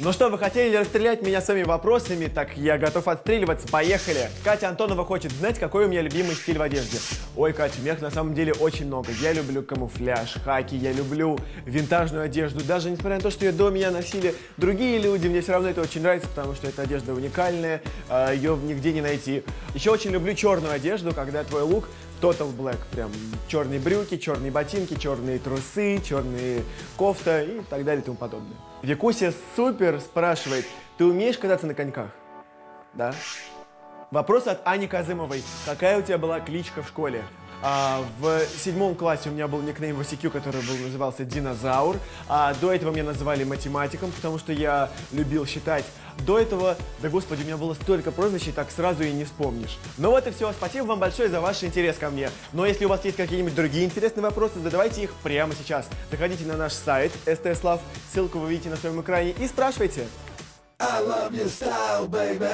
Ну что, вы хотели расстрелять меня своими вопросами? Так я готов отстреливаться, поехали! Катя Антонова хочет знать, какой у меня любимый стиль в одежде. Ой, Катя, их на самом деле очень много. Я люблю камуфляж, хаки, я люблю винтажную одежду. Даже несмотря на то, что ее до меня носили другие люди, мне все равно это очень нравится, потому что эта одежда уникальная, а, ее нигде не найти. Еще очень люблю черную одежду, когда твой лук Total Black, прям черные брюки, черные ботинки, черные трусы, черные кофта и так далее и тому подобное. Викуся супер спрашивает, ты умеешь кататься на коньках? Да. Вопрос от Ани Казымовой. Какая у тебя была кличка в школе? А, в седьмом классе у меня был никнейм в ICQ, который был, назывался Динозавр. А до этого меня называли математиком, потому что я любил считать. До этого, да господи, у меня было столько прозвищ, так сразу и не вспомнишь. Ну вот и все. Спасибо вам большое за ваш интерес ко мне. Но если у вас есть какие-нибудь другие интересные вопросы, задавайте их прямо сейчас. Заходите на наш сайт STSLAV, ссылку вы видите на своем экране и спрашивайте. I love your style, baby.